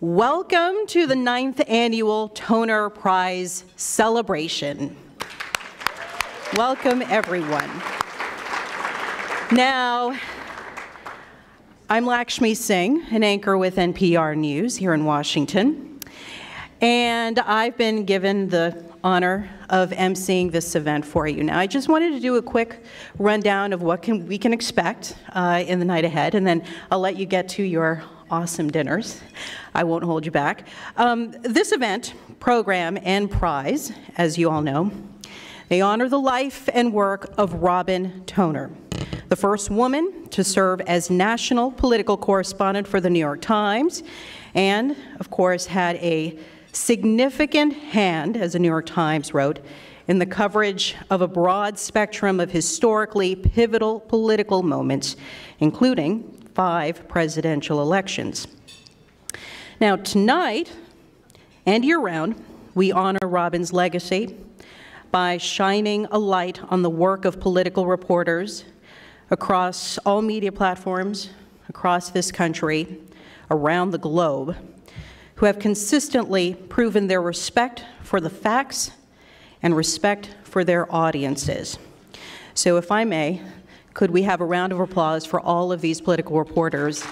Welcome to the ninth annual Toner Prize celebration. Welcome, everyone. Now, I'm Lakshmi Singh, an anchor with NPR News here in Washington, and I've been given the honor of emceeing this event for you. Now, I just wanted to do a quick rundown of what can, we can expect uh, in the night ahead, and then I'll let you get to your awesome dinners. I won't hold you back. Um, this event, program, and prize, as you all know, they honor the life and work of Robin Toner the first woman to serve as national political correspondent for the New York Times, and, of course, had a significant hand, as the New York Times wrote, in the coverage of a broad spectrum of historically pivotal political moments, including five presidential elections. Now, tonight and year round, we honor Robin's legacy by shining a light on the work of political reporters across all media platforms across this country, around the globe, who have consistently proven their respect for the facts and respect for their audiences. So if I may, could we have a round of applause for all of these political reporters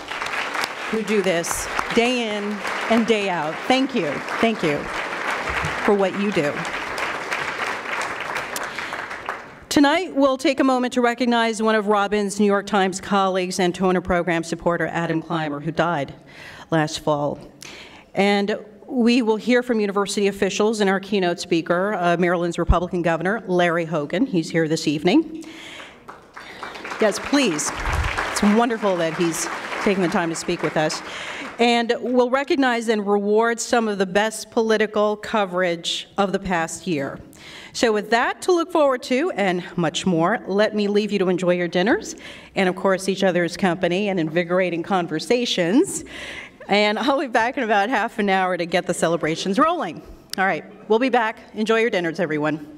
who do this day in and day out. Thank you. Thank you for what you do. Tonight, we'll take a moment to recognize one of Robin's New York Times colleagues and Toner program supporter, Adam Clymer, who died last fall. And we will hear from university officials and our keynote speaker, uh, Maryland's Republican Governor, Larry Hogan. He's here this evening. Yes, please. It's wonderful that he's taking the time to speak with us. And we'll recognize and reward some of the best political coverage of the past year. So, with that to look forward to and much more, let me leave you to enjoy your dinners and, of course, each other's company and invigorating conversations. And I'll be back in about half an hour to get the celebrations rolling. All right, we'll be back. Enjoy your dinners, everyone.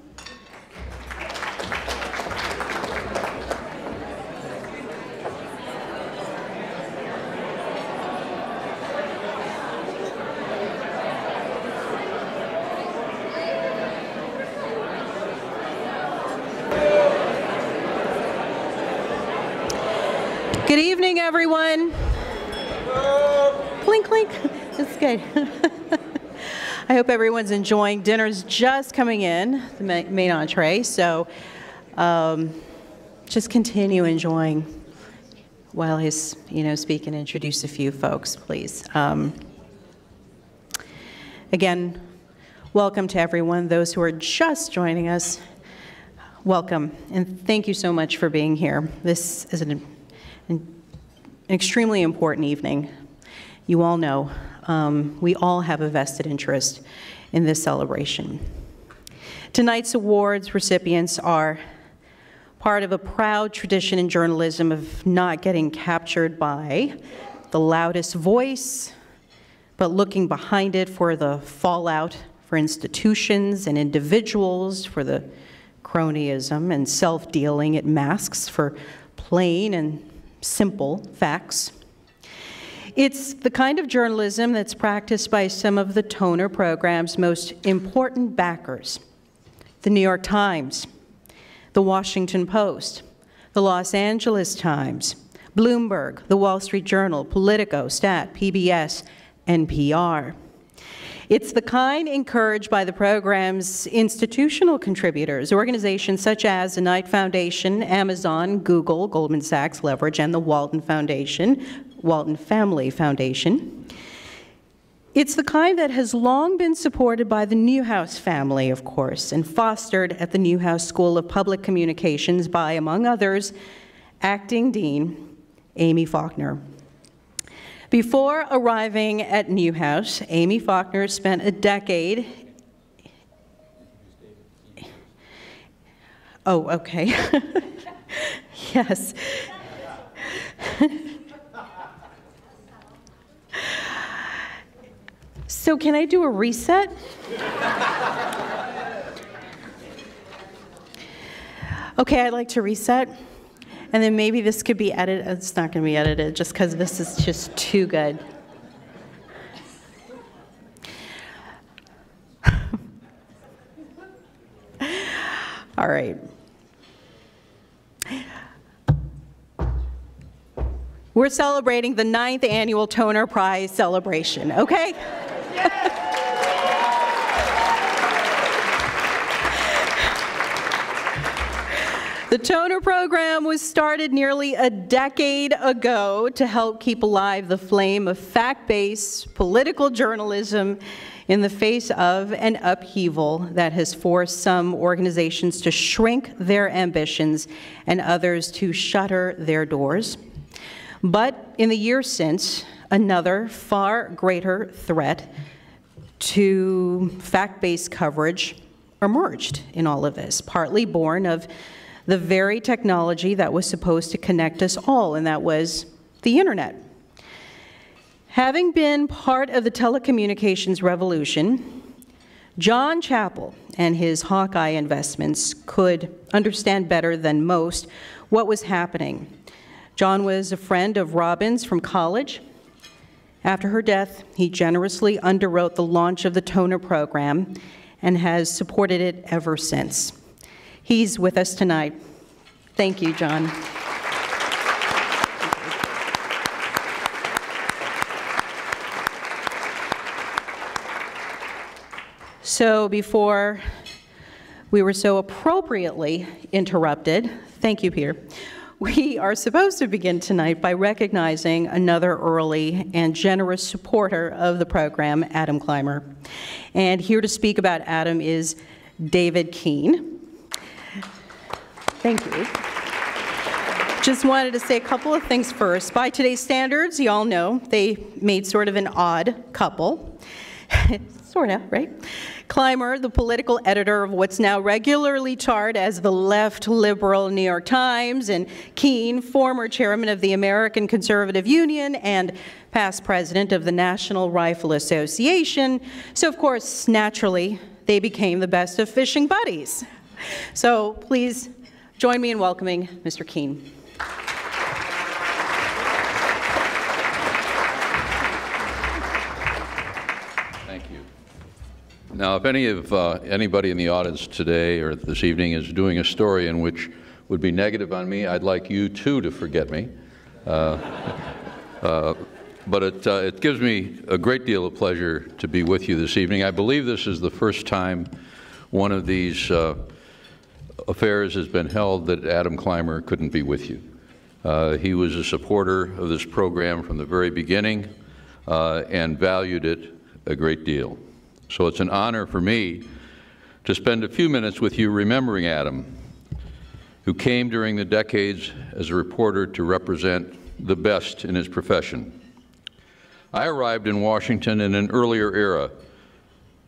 Good. I hope everyone's enjoying. Dinner's just coming in, the main entree, so um, just continue enjoying while he's, you know, speak and introduce a few folks, please. Um, again, welcome to everyone. Those who are just joining us, welcome, and thank you so much for being here. This is an an extremely important evening. You all know um, we all have a vested interest in this celebration. Tonight's awards recipients are part of a proud tradition in journalism of not getting captured by the loudest voice, but looking behind it for the fallout for institutions and individuals, for the cronyism and self dealing it masks for plain and simple facts. It's the kind of journalism that's practiced by some of the Toner program's most important backers the New York Times, the Washington Post, the Los Angeles Times, Bloomberg, the Wall Street Journal, Politico, Stat, PBS, NPR. It's the kind encouraged by the program's institutional contributors, organizations such as the Knight Foundation, Amazon, Google, Goldman Sachs, Leverage, and the Walton Foundation, Walton Family Foundation. It's the kind that has long been supported by the Newhouse family, of course, and fostered at the Newhouse School of Public Communications by, among others, acting dean Amy Faulkner. Before arriving at Newhouse, Amy Faulkner spent a decade. Oh, okay. yes. So, can I do a reset? okay, I'd like to reset. And then maybe this could be edited. It's not going to be edited just because this is just too good. All right. We're celebrating the ninth annual Toner Prize celebration, okay? The Toner program was started nearly a decade ago to help keep alive the flame of fact-based political journalism in the face of an upheaval that has forced some organizations to shrink their ambitions and others to shutter their doors. But in the years since, another far greater threat to fact-based coverage emerged in all of this, partly born of the very technology that was supposed to connect us all, and that was the internet. Having been part of the telecommunications revolution, John Chappell and his Hawkeye investments could understand better than most what was happening. John was a friend of Robin's from college. After her death, he generously underwrote the launch of the Toner program and has supported it ever since. He's with us tonight. Thank you, John. So before we were so appropriately interrupted, thank you, Peter, we are supposed to begin tonight by recognizing another early and generous supporter of the program, Adam Clymer. And here to speak about Adam is David Keene. Thank you. Just wanted to say a couple of things first. By today's standards, you all know they made sort of an odd couple. sort of, right? Clymer, the political editor of what's now regularly tarred as the left liberal New York Times, and Keene, former chairman of the American Conservative Union and past president of the National Rifle Association. So, of course, naturally, they became the best of fishing buddies. So please Join me in welcoming Mr. Keene. Now, if any of uh, anybody in the audience today or this evening is doing a story in which would be negative on me, I'd like you too to forget me. Uh, uh, but it, uh, it gives me a great deal of pleasure to be with you this evening. I believe this is the first time one of these uh, affairs has been held that Adam Clymer couldn't be with you. He was a supporter of this program from the very beginning and valued it a great deal. So it's an honor for me to spend a few minutes with you remembering Adam, who came during the decades as a reporter to represent the best in his profession. I arrived in Washington in an earlier era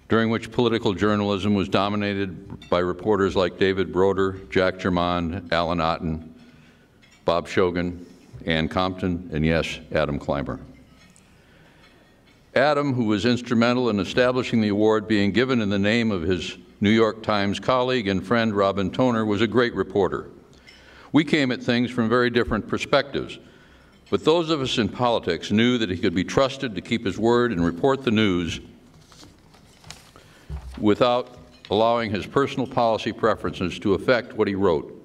during which political journalism was dominated by reporters like David Broder, Jack Germond, Alan Otten, Bob Shogan, Ann Compton, and yes, Adam Clymer. Adam, who was instrumental in establishing the award being given in the name of his New York Times colleague and friend Robin Toner, was a great reporter. We came at things from very different perspectives, but those of us in politics knew that he could be trusted to keep his word and report the news without allowing his personal policy preferences to affect what he wrote.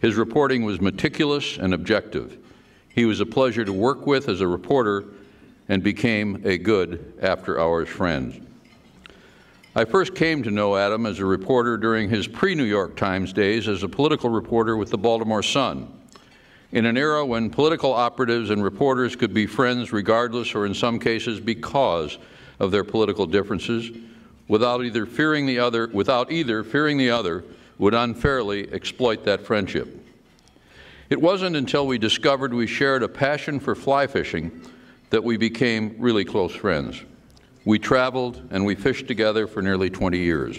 His reporting was meticulous and objective. He was a pleasure to work with as a reporter and became a good after-hours friend. I first came to know Adam as a reporter during his pre-New York Times days as a political reporter with the Baltimore Sun. In an era when political operatives and reporters could be friends regardless or in some cases because of their political differences, without either fearing the other, without either fearing the other would unfairly exploit that friendship. It wasn't until we discovered we shared a passion for fly fishing that we became really close friends. We traveled and we fished together for nearly 20 years.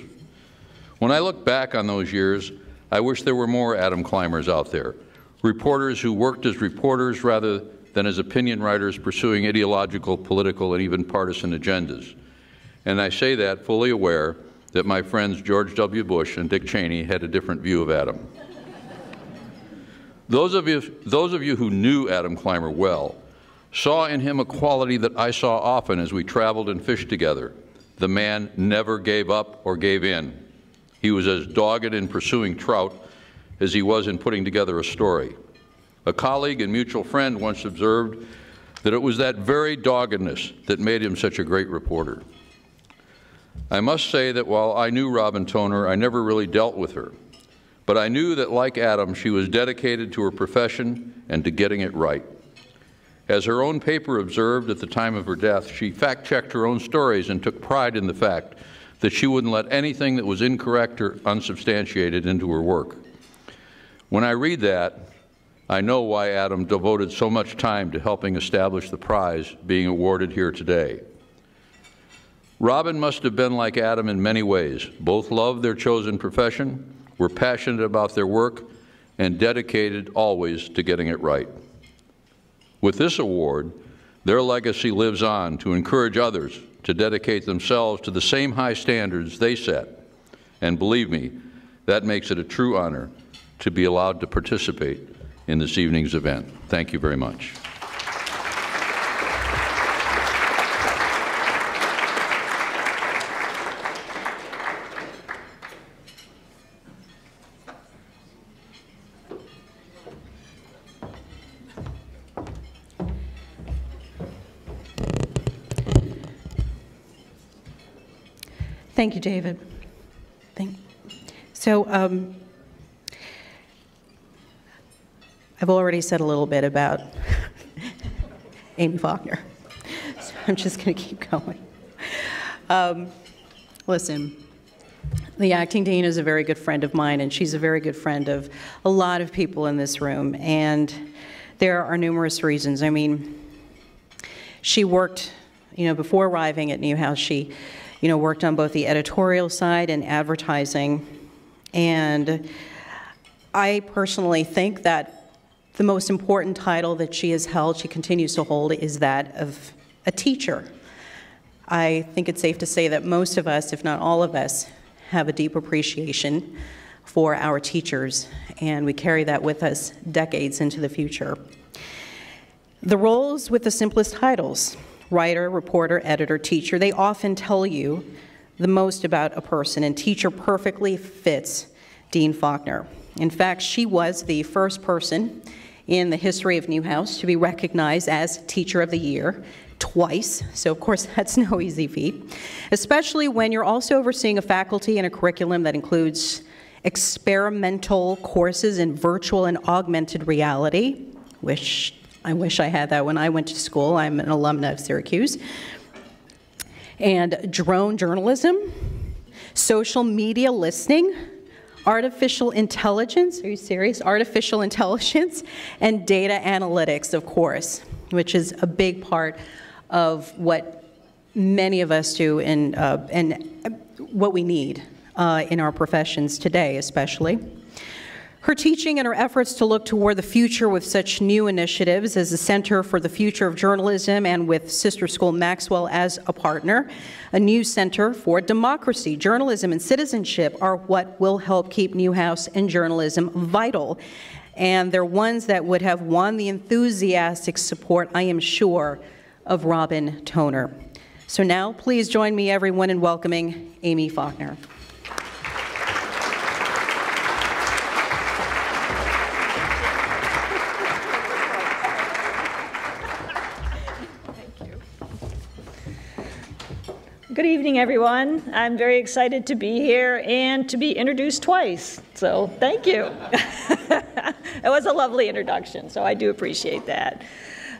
When I look back on those years, I wish there were more Adam Clymers out there, reporters who worked as reporters rather than as opinion writers pursuing ideological, political, and even partisan agendas. And I say that fully aware that my friends George W. Bush and Dick Cheney had a different view of Adam. those, of you, those of you who knew Adam Clymer well saw in him a quality that I saw often as we traveled and fished together. The man never gave up or gave in. He was as dogged in pursuing trout as he was in putting together a story. A colleague and mutual friend once observed that it was that very doggedness that made him such a great reporter. I must say that while I knew Robin Toner, I never really dealt with her. But I knew that, like Adam, she was dedicated to her profession and to getting it right. As her own paper observed at the time of her death, she fact checked her own stories and took pride in the fact that she wouldn't let anything that was incorrect or unsubstantiated into her work. When I read that, I know why Adam devoted so much time to helping establish the prize being awarded here today. Robin must have been like Adam in many ways. Both loved their chosen profession, were passionate about their work, and dedicated always to getting it right. With this award, their legacy lives on to encourage others to dedicate themselves to the same high standards they set. And believe me, that makes it a true honor to be allowed to participate in this evening's event. Thank you very much. Thank you, David. Thank you. So um, I've already said a little bit about Amy Faulkner, so I'm just going to keep going. Um, listen, the acting dean is a very good friend of mine, and she's a very good friend of a lot of people in this room, and there are numerous reasons. I mean, she worked, you know, before arriving at Newhouse, she you know, worked on both the editorial side and advertising. And I personally think that the most important title that she has held, she continues to hold, is that of a teacher. I think it's safe to say that most of us, if not all of us, have a deep appreciation for our teachers, and we carry that with us decades into the future. The roles with the simplest titles writer, reporter, editor, teacher, they often tell you the most about a person, and teacher perfectly fits Dean Faulkner. In fact, she was the first person in the history of Newhouse to be recognized as Teacher of the Year twice, so of course that's no easy feat, especially when you're also overseeing a faculty and a curriculum that includes experimental courses in virtual and augmented reality, which I wish I had that when I went to school. I'm an alumna of Syracuse. And drone journalism, social media listening, artificial intelligence, are you serious? Artificial intelligence, and data analytics, of course, which is a big part of what many of us do and, uh, and what we need uh, in our professions today, especially. Her teaching and her efforts to look toward the future with such new initiatives as the Center for the Future of Journalism and with Sister School Maxwell as a partner, a new Center for Democracy, Journalism, and Citizenship are what will help keep Newhouse and journalism vital. And they're ones that would have won the enthusiastic support, I am sure, of Robin Toner. So now, please join me, everyone, in welcoming Amy Faulkner. Good evening, everyone. I'm very excited to be here and to be introduced twice. So, thank you. it was a lovely introduction, so I do appreciate that.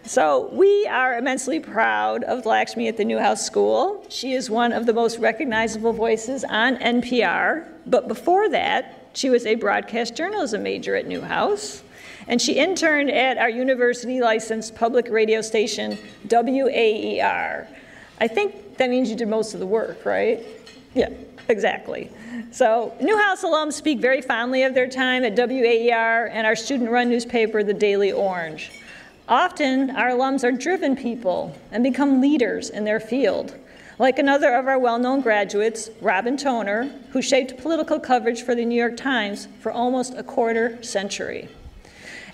So, we are immensely proud of Lakshmi at the Newhouse School. She is one of the most recognizable voices on NPR, but before that, she was a broadcast journalism major at Newhouse. And she interned at our university licensed public radio station, WAER. I think that means you did most of the work, right? Yeah, exactly. So Newhouse alums speak very fondly of their time at WAER and our student-run newspaper, The Daily Orange. Often, our alums are driven people and become leaders in their field. Like another of our well-known graduates, Robin Toner, who shaped political coverage for the New York Times for almost a quarter century.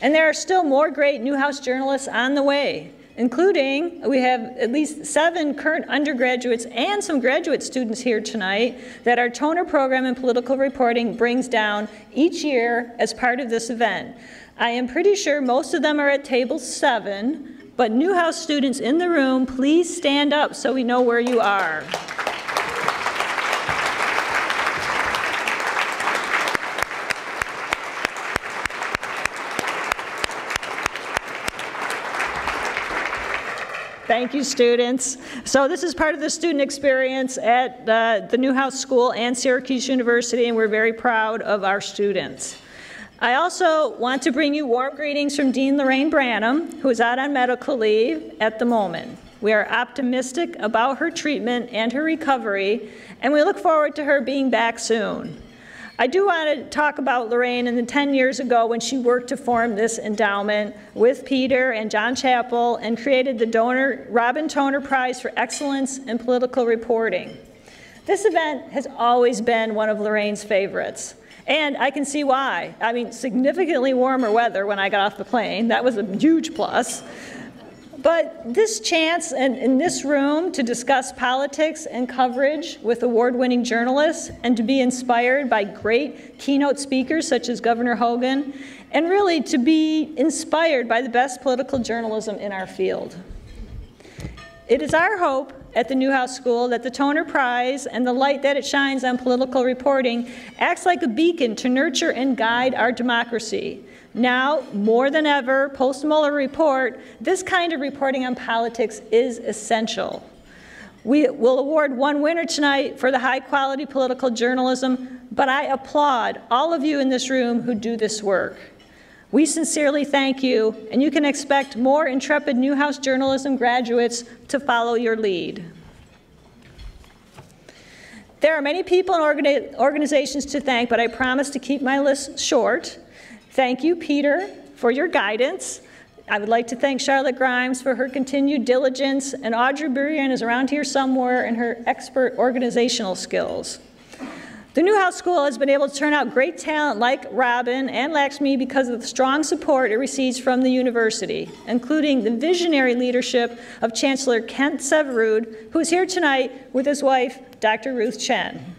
And there are still more great Newhouse journalists on the way, including we have at least seven current undergraduates and some graduate students here tonight that our toner program in political reporting brings down each year as part of this event. I am pretty sure most of them are at table seven, but Newhouse students in the room, please stand up so we know where you are. Thank you, students. So this is part of the student experience at uh, the Newhouse School and Syracuse University, and we're very proud of our students. I also want to bring you warm greetings from Dean Lorraine Branham, who is out on medical leave at the moment. We are optimistic about her treatment and her recovery, and we look forward to her being back soon. I do want to talk about Lorraine and the 10 years ago when she worked to form this endowment with Peter and John Chappell and created the Toner, Robin Toner Prize for Excellence in Political Reporting. This event has always been one of Lorraine's favorites. And I can see why. I mean, significantly warmer weather when I got off the plane. That was a huge plus. But this chance in, in this room to discuss politics and coverage with award winning journalists and to be inspired by great keynote speakers such as Governor Hogan, and really to be inspired by the best political journalism in our field. It is our hope at the Newhouse School that the Toner Prize and the light that it shines on political reporting acts like a beacon to nurture and guide our democracy now, more than ever, post Mueller report, this kind of reporting on politics is essential. We will award one winner tonight for the high quality political journalism, but I applaud all of you in this room who do this work. We sincerely thank you, and you can expect more intrepid Newhouse journalism graduates to follow your lead. There are many people and organizations to thank, but I promise to keep my list short. Thank you, Peter, for your guidance. I would like to thank Charlotte Grimes for her continued diligence, and Audrey Burian is around here somewhere and her expert organizational skills. The Newhouse School has been able to turn out great talent like Robin and Lakshmi because of the strong support it receives from the university, including the visionary leadership of Chancellor Kent Syverud, who is here tonight with his wife, Dr. Ruth Chen.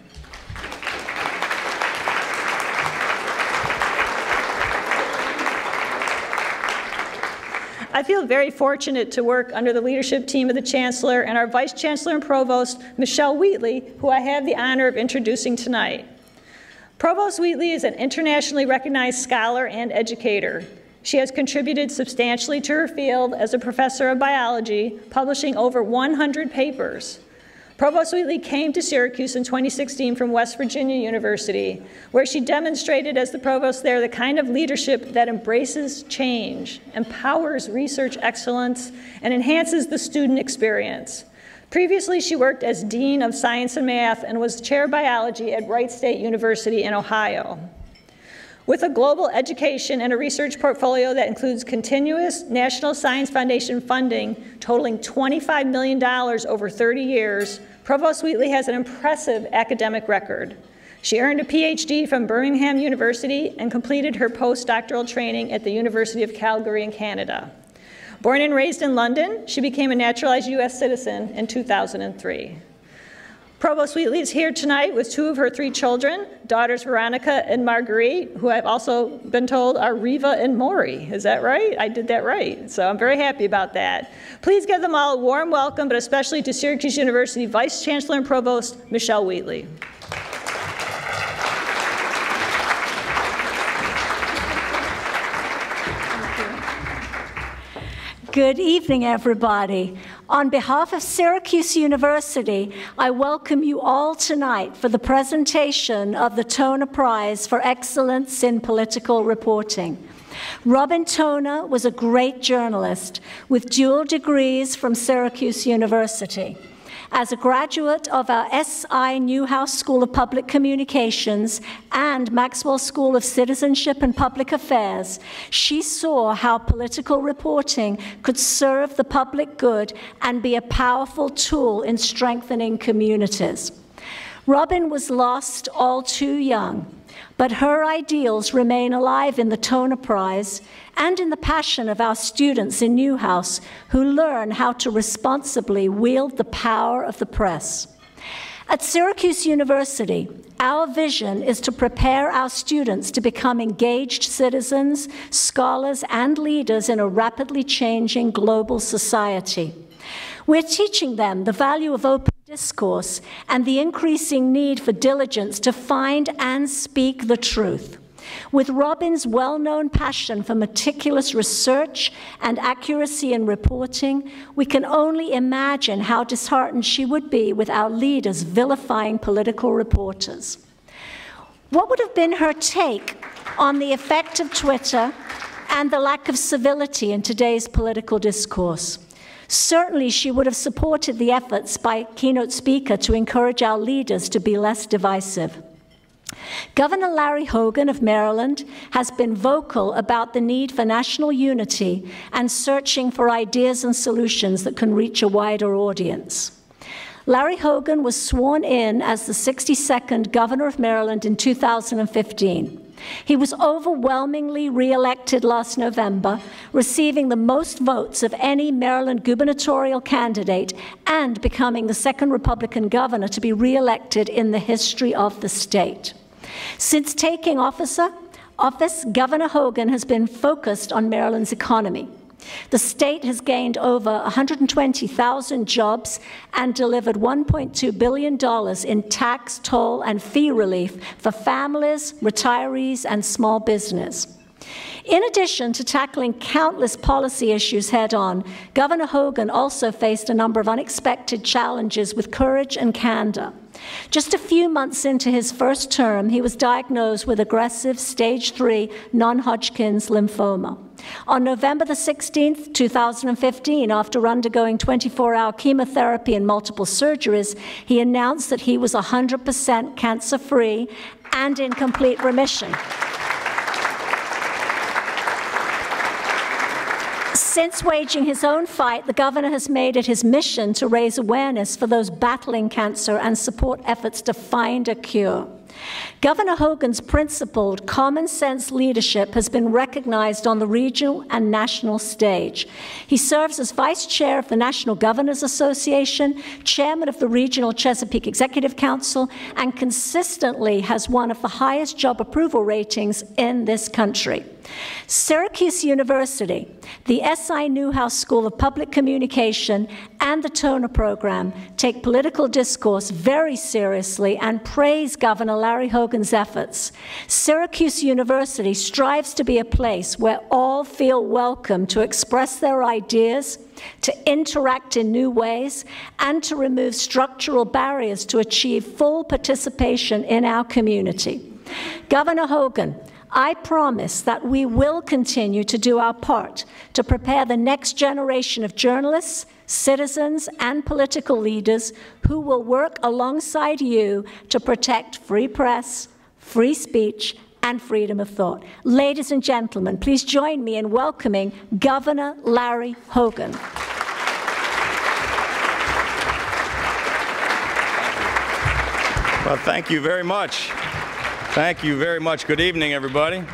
I feel very fortunate to work under the leadership team of the Chancellor and our Vice Chancellor and Provost, Michele Wheatly, who I have the honor of introducing tonight. Provost Wheatly is an internationally recognized scholar and educator. She has contributed substantially to her field as a professor of biology, publishing over 100 papers. Provost Wheatly came to Syracuse in 2016 from West Virginia University, where she demonstrated as the provost there the kind of leadership that embraces change, empowers research excellence, and enhances the student experience. Previously, she worked as Dean of Science and Math and was chair of biology at Wright State University in Ohio. With a global education and a research portfolio that includes continuous National Science Foundation funding totaling $25 million over 30 years, Provost Wheatly has an impressive academic record. She earned a PhD from Birmingham University and completed her postdoctoral training at the University of Calgary in Canada. Born and raised in London, she became a naturalized U.S. citizen in 2003. Provost Wheatly is here tonight with two of her three children, daughters Veronica and Marguerite, who I've also been told are Riva and Maury. Is that right? I did that right. So I'm very happy about that. Please give them all a warm welcome, but especially to Syracuse University Vice Chancellor and Provost Michele Wheatly. Good evening, everybody. On behalf of Syracuse University, I welcome you all tonight for the presentation of the Toner Prize for Excellence in Political Reporting. Robin Toner was a great journalist with dual degrees from Syracuse University. As a graduate of our SI Newhouse School of Public Communications and Maxwell School of Citizenship and Public Affairs, she saw how political reporting could serve the public good and be a powerful tool in strengthening communities. Robin was lost all too young, but her ideals remain alive in the Toner Prize and in the passion of our students in Newhouse who learn how to responsibly wield the power of the press. At Syracuse University, our vision is to prepare our students to become engaged citizens, scholars, and leaders in a rapidly changing global society. We're teaching them the value of open discourse and the increasing need for diligence to find and speak the truth. With Robin's well known passion for meticulous research and accuracy in reporting, we can only imagine how disheartened she would be with our leaders vilifying political reporters. What would have been her take on the effect of Twitter and the lack of civility in today's political discourse? Certainly, she would have supported the efforts by keynote speaker to encourage our leaders to be less divisive. Governor Larry Hogan of Maryland has been vocal about the need for national unity and searching for ideas and solutions that can reach a wider audience. Larry Hogan was sworn in as the 62nd governor of Maryland in 2015. He was overwhelmingly reelected last November, receiving the most votes of any Maryland gubernatorial candidate and becoming the second Republican governor to be reelected in the history of the state. Since taking office, office, Governor Hogan has been focused on Maryland's economy. The state has gained over 120,000 jobs and delivered $1.2 billion in tax, toll, and fee relief for families, retirees, and small business. In addition to tackling countless policy issues head on, Governor Hogan also faced a number of unexpected challenges with courage and candor. Just a few months into his first term, he was diagnosed with aggressive stage 3 non Hodgkin's lymphoma. On November the 16th, 2015, after undergoing 24 hour chemotherapy and multiple surgeries, he announced that he was 100% cancer free and in complete remission. Since waging his own fight, the governor has made it his mission to raise awareness for those battling cancer and support efforts to find a cure. Governor Hogan's principled common sense leadership has been recognized on the regional and national stage. He serves as vice chair of the National Governors Association, chairman of the Regional Chesapeake Executive Council, and consistently has one of the highest job approval ratings in this country. Syracuse University, the SI Newhouse School of Public Communication, and the Toner Program take political discourse very seriously and praise Governor Larry Hogan's efforts. Syracuse University strives to be a place where all feel welcome to express their ideas, to interact in new ways, and to remove structural barriers to achieve full participation in our community. Governor Hogan, I promise that we will continue to do our part to prepare the next generation of journalists, citizens, and political leaders who will work alongside you to protect free press, free speech, and freedom of thought. Ladies and gentlemen, please join me in welcoming Governor Larry Hogan. Well, thank you very much. Thank you very much. Good evening, everybody.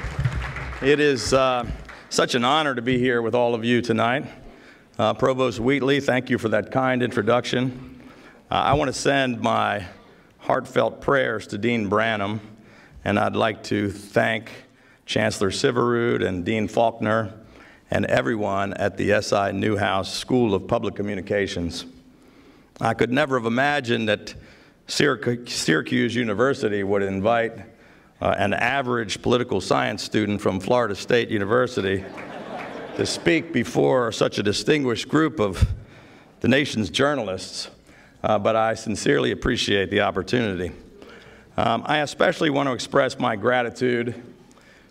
It is uh, such an honor to be here with all of you tonight. Uh, Provost Wheatly, thank you for that kind introduction. Uh, I want to send my heartfelt prayers to Dean Branham, and I'd like to thank Chancellor Syverud and Dean Faulkner and everyone at the SI Newhouse School of Public Communications. I could never have imagined that Syracuse University would invite uh, an average political science student from Florida State University to speak before such a distinguished group of the nation's journalists, uh, but I sincerely appreciate the opportunity. Um, I especially want to express my gratitude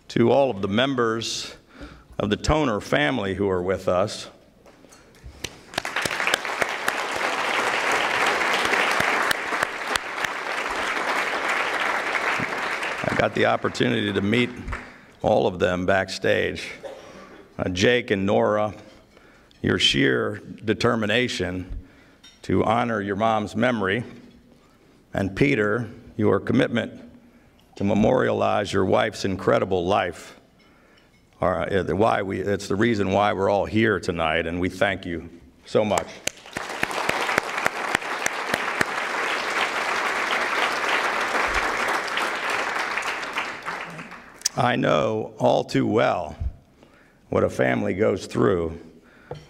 to all of the members of the Toner family who are with us. Got the opportunity to meet all of them backstage. Uh, Jake and Nora, your sheer determination to honor your mom's memory and Peter, your commitment to memorialize your wife's incredible life are uh, why we, it's the reason why we're all here tonight, and we thank you so much. I know all too well what a family goes through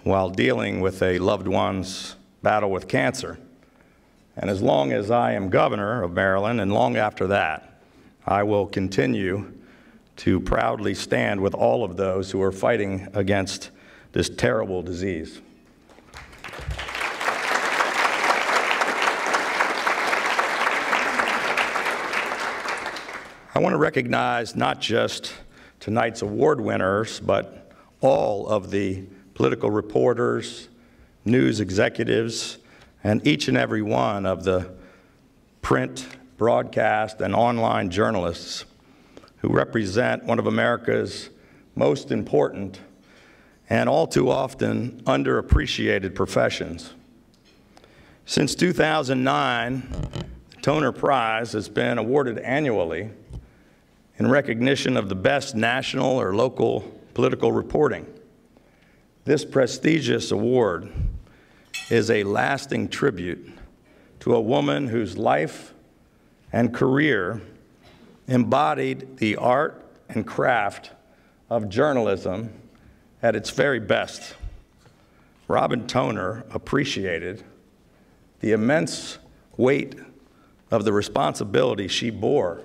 while dealing with a loved one's battle with cancer. And as long as I am governor of Maryland, and long after that, I will continue to proudly stand with all of those who are fighting against this terrible disease. I want to recognize not just tonight's award winners, but all of the political reporters, news executives, and each and every one of the print, broadcast, and online journalists who represent one of America's most important and all too often underappreciated professions. Since 2009, the Toner Prize has been awarded annually in recognition of the best national or local political reporting. This prestigious award is a lasting tribute to a woman whose life and career embodied the art and craft of journalism at its very best. Robin Toner appreciated the immense weight of the responsibility she bore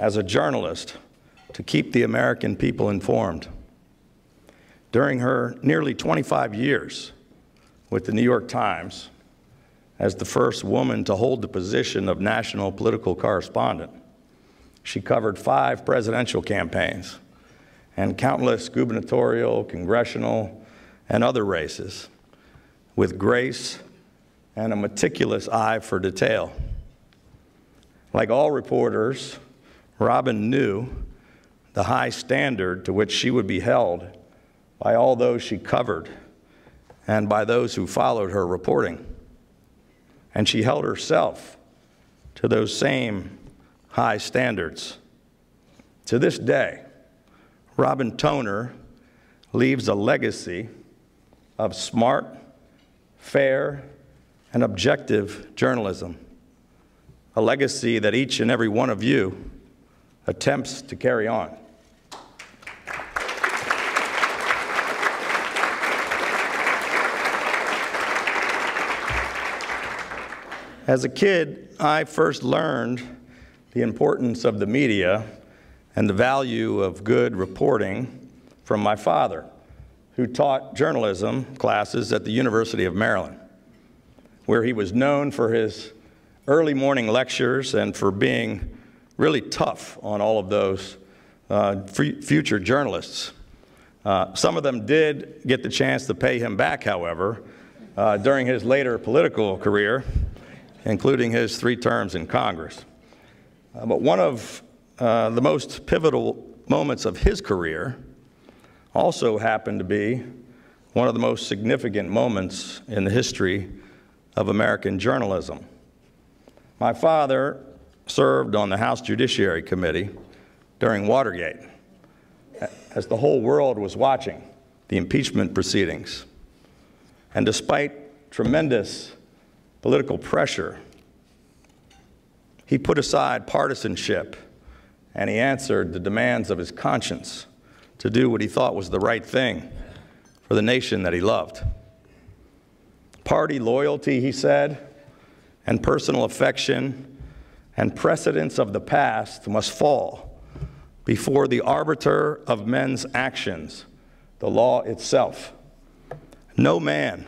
as a journalist to keep the American people informed. During her nearly 25 years with the New York Times, as the first woman to hold the position of national political correspondent, she covered five presidential campaigns and countless gubernatorial, congressional, and other races with grace and a meticulous eye for detail. Like all reporters, Robin knew the high standard to which she would be held by all those she covered and by those who followed her reporting. And she held herself to those same high standards. To this day, Robin Toner leaves a legacy of smart, fair, and objective journalism, a legacy that each and every one of you attempts to carry on. As a kid, I first learned the importance of the media and the value of good reporting from my father, who taught journalism classes at the University of Maryland, where he was known for his early morning lectures and for being really tough on all of those uh, future journalists. Uh, some of them did get the chance to pay him back, however, uh, during his later political career, including his three terms in Congress. Uh, but one of uh, the most pivotal moments of his career also happened to be one of the most significant moments in the history of American journalism. My father served on the House Judiciary Committee during Watergate as the whole world was watching the impeachment proceedings. And despite tremendous political pressure he put aside partisanship and he answered the demands of his conscience to do what he thought was the right thing for the nation that he loved. Party loyalty, he said, and personal affection and precedents of the past must fall before the arbiter of men's actions, the law itself. No man,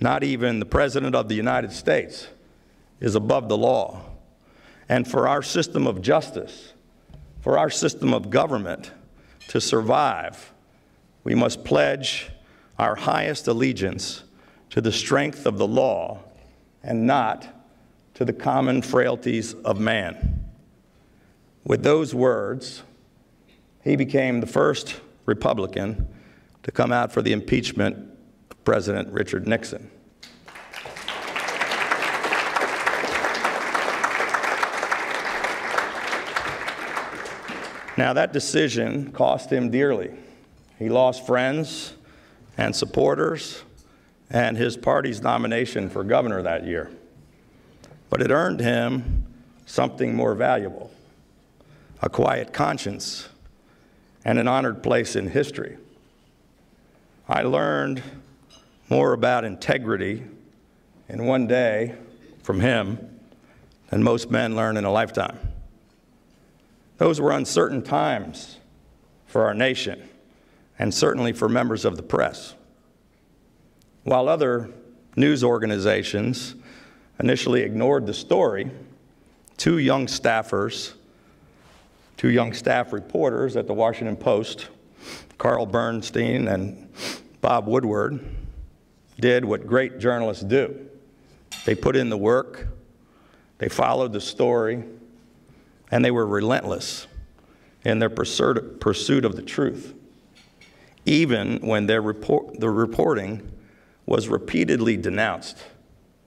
not even the President of the United States, is above the law and for our system of justice, for our system of government to survive, we must pledge our highest allegiance to the strength of the law and not to the common frailties of man. With those words, he became the first Republican to come out for the impeachment of President Richard Nixon. Now, that decision cost him dearly. He lost friends and supporters and his party's nomination for governor that year. But it earned him something more valuable a quiet conscience and an honored place in history. I learned more about integrity in one day from him than most men learn in a lifetime. Those were uncertain times for our nation and certainly for members of the press. While other news organizations initially ignored the story, two young staffers, two young staff reporters at the Washington Post, Carl Bernstein and Bob Woodward, did what great journalists do. They put in the work, they followed the story, and they were relentless in their pursuit of the truth, even when their report, the reporting was repeatedly denounced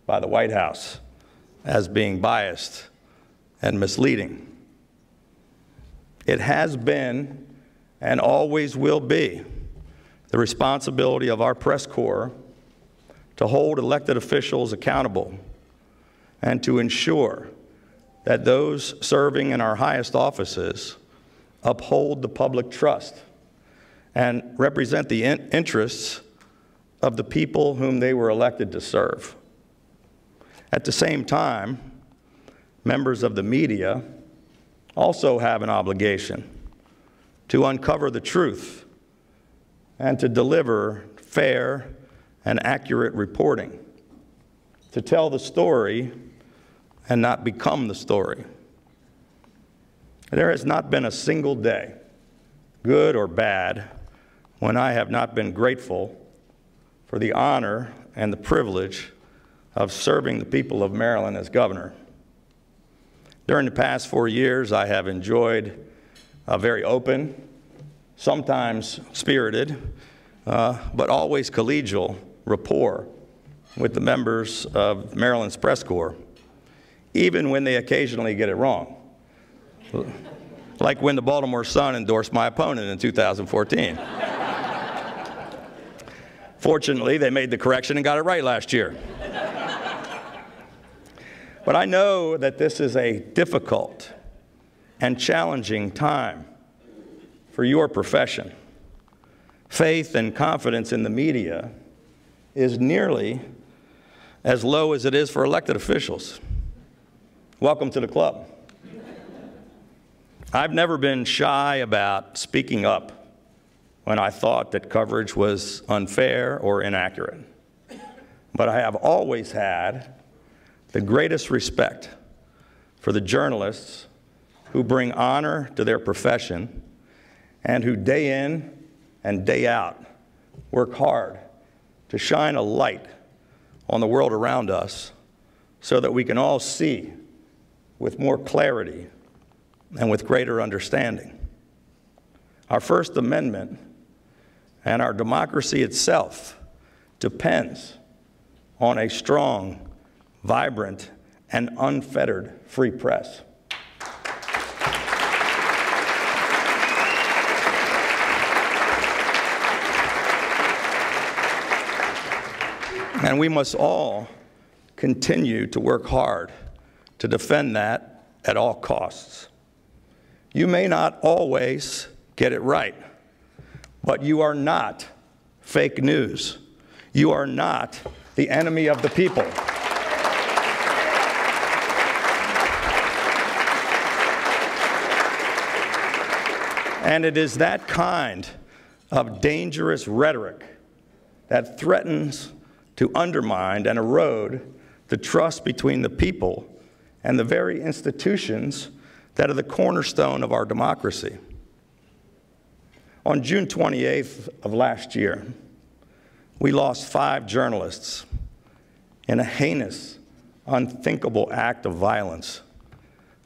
by the White House as being biased and misleading. It has been and always will be the responsibility of our press corps to hold elected officials accountable and to ensure that those serving in our highest offices uphold the public trust and represent the in interests of the people whom they were elected to serve. At the same time, members of the media also have an obligation to uncover the truth and to deliver fair and accurate reporting, to tell the story and not become the story. There has not been a single day, good or bad, when I have not been grateful for the honor and the privilege of serving the people of Maryland as governor. During the past four years, I have enjoyed a very open, sometimes spirited, uh, but always collegial rapport with the members of Maryland's press corps, even when they occasionally get it wrong. like when the Baltimore Sun endorsed my opponent in 2014. Fortunately, they made the correction and got it right last year. But I know that this is a difficult and challenging time for your profession. Faith and confidence in the media is nearly as low as it is for elected officials. Welcome to the club. I've never been shy about speaking up when I thought that coverage was unfair or inaccurate. But I have always had the greatest respect for the journalists who bring honor to their profession and who day in and day out work hard to shine a light on the world around us so that we can all see with more clarity and with greater understanding. Our First Amendment and our democracy itself depends on a strong, vibrant, and unfettered free press. And we must all continue to work hard to defend that at all costs. You may not always get it right, but you are not fake news. You are not the enemy of the people. And it is that kind of dangerous rhetoric that threatens to undermine and erode the trust between the people and the very institutions that are the cornerstone of our democracy. On June 28th of last year, we lost five journalists in a heinous, unthinkable act of violence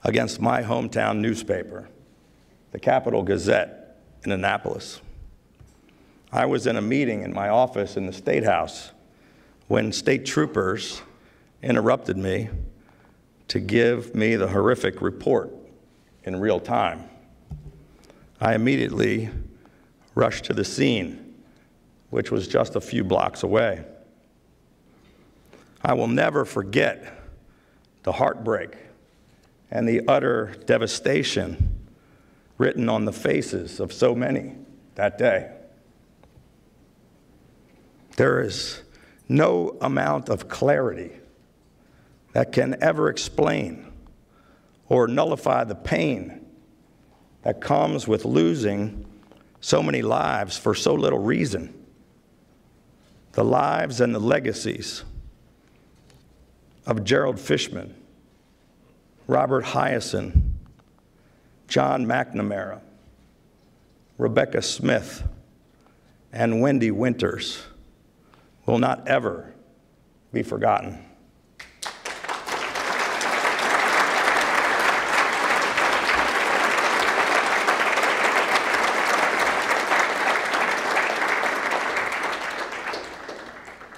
against my hometown newspaper, the Capital Gazette in Annapolis. I was in a meeting in my office in the State House when state troopers interrupted me to give me the horrific report in real time. I immediately rushed to the scene, which was just a few blocks away. I will never forget the heartbreak and the utter devastation written on the faces of so many that day. There is no amount of clarity that can ever explain or nullify the pain that comes with losing so many lives for so little reason. The lives and the legacies of Gerald Fishman, Robert Hiaasen, John McNamara, Rebecca Smith, and Wendy Winters will not ever be forgotten.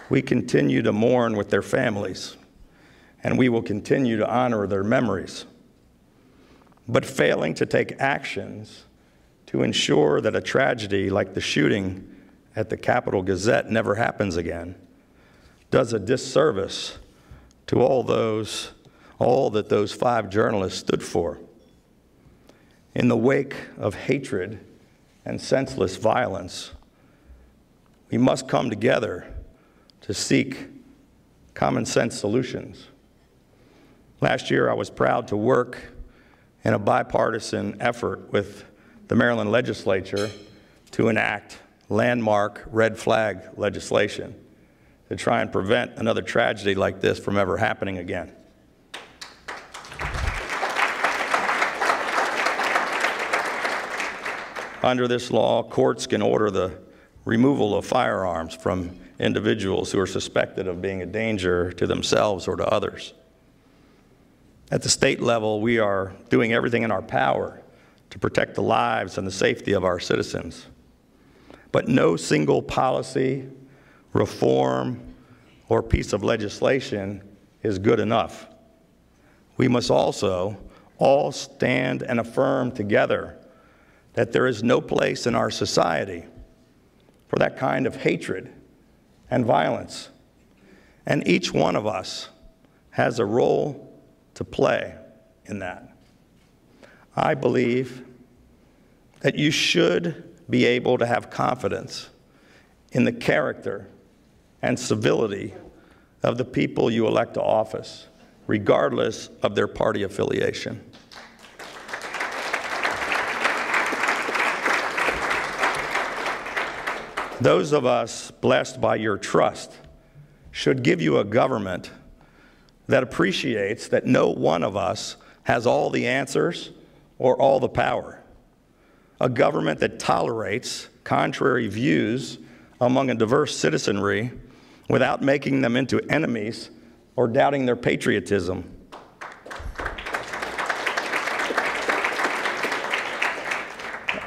We continue to mourn with their families, and we will continue to honor their memories. But failing to take actions to ensure that a tragedy like the shooting at the Capital Gazette never happens again does a disservice to all those all that those five journalists stood for. In the wake of hatred and senseless violence, we must come together to seek common sense solutions. Last year, I was proud to work in a bipartisan effort with the Maryland legislature to enact landmark red flag legislation to try and prevent another tragedy like this from ever happening again. Under this law, courts can order the removal of firearms from individuals who are suspected of being a danger to themselves or to others. At the state level, we are doing everything in our power to protect the lives and the safety of our citizens. But no single policy, reform, or piece of legislation is good enough. We must also all stand and affirm together that there is no place in our society for that kind of hatred and violence. And each one of us has a role to play in that. I believe that you should be able to have confidence in the character and civility of the people you elect to office, regardless of their party affiliation. Those of us blessed by your trust should give you a government that appreciates that no one of us has all the answers or all the power. A government that tolerates contrary views among a diverse citizenry without making them into enemies or doubting their patriotism.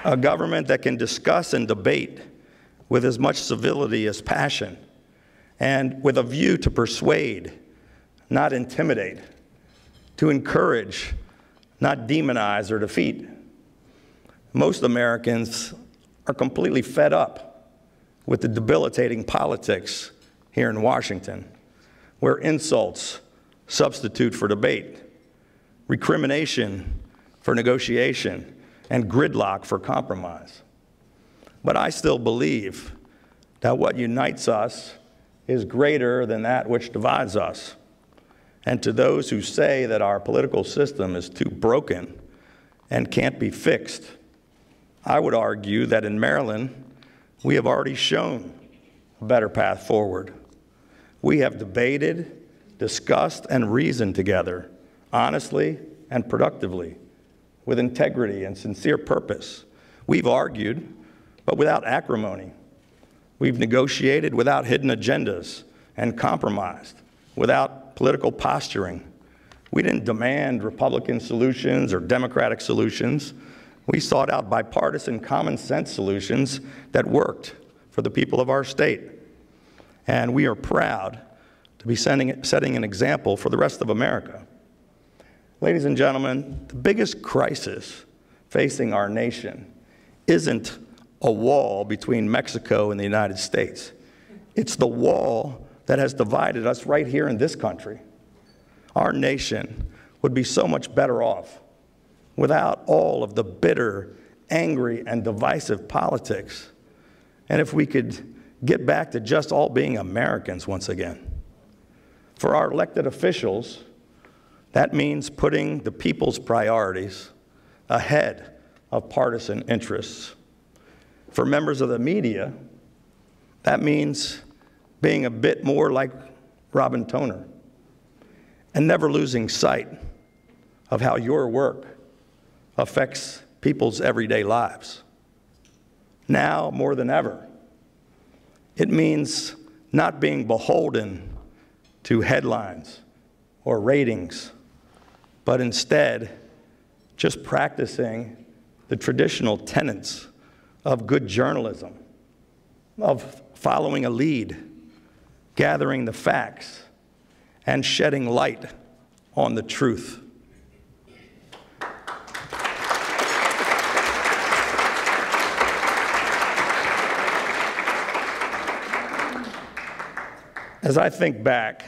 A government that can discuss and debate with as much civility as passion, and with a view to persuade, not intimidate, to encourage, not demonize or defeat. Most Americans are completely fed up with the debilitating politics here in Washington, where insults substitute for debate, recrimination for negotiation, and gridlock for compromise. But I still believe that what unites us is greater than that which divides us. And to those who say that our political system is too broken and can't be fixed, I would argue that in Maryland, we have already shown a better path forward. We have debated, discussed, and reasoned together honestly and productively, with integrity and sincere purpose. We've argued but without acrimony. We've negotiated without hidden agendas and compromised without political posturing. We didn't demand Republican solutions or Democratic solutions. We sought out bipartisan common sense solutions that worked for the people of our state. And we are proud to be sending, setting an example for the rest of America. Ladies and gentlemen, the biggest crisis facing our nation isn't a wall between Mexico and the United States. It's the wall that has divided us right here in this country. Our nation would be so much better off without all of the bitter, angry, and divisive politics. And if we could get back to just all being Americans once again. For our elected officials, that means putting the people's priorities ahead of partisan interests. For members of the media, that means being a bit more like Robin Toner and never losing sight of how your work affects people's everyday lives. Now, more than ever, it means not being beholden to headlines or ratings, but instead just practicing the traditional tenets of good journalism, of following a lead, gathering the facts, and shedding light on the truth. As I think back